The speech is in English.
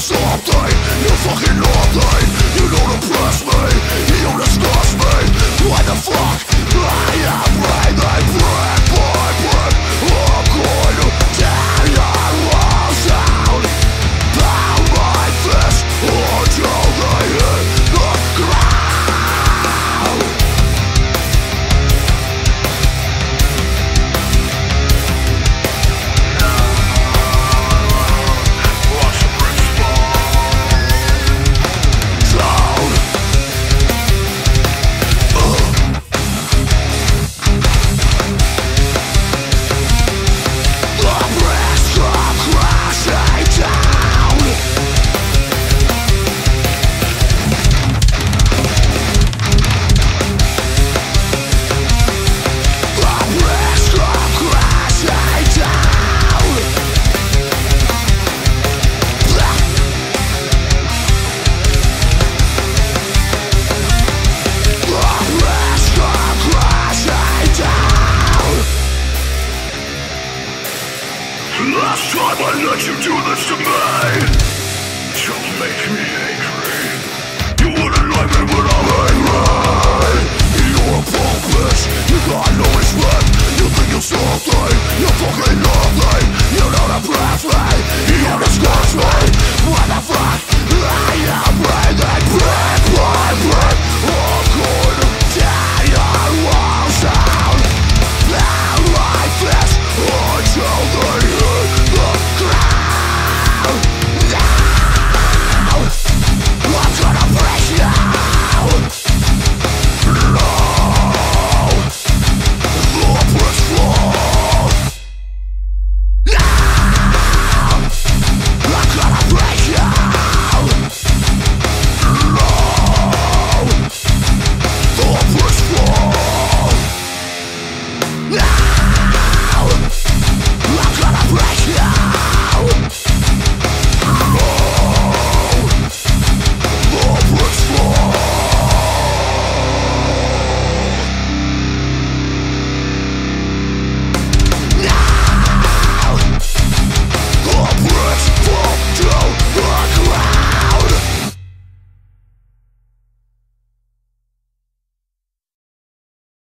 so uptight, you're fucking all uptight. You don't impress me you do this to me